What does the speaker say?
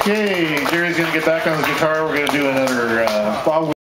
Okay, Jerry's gonna get back on the guitar. We're gonna do another. Uh,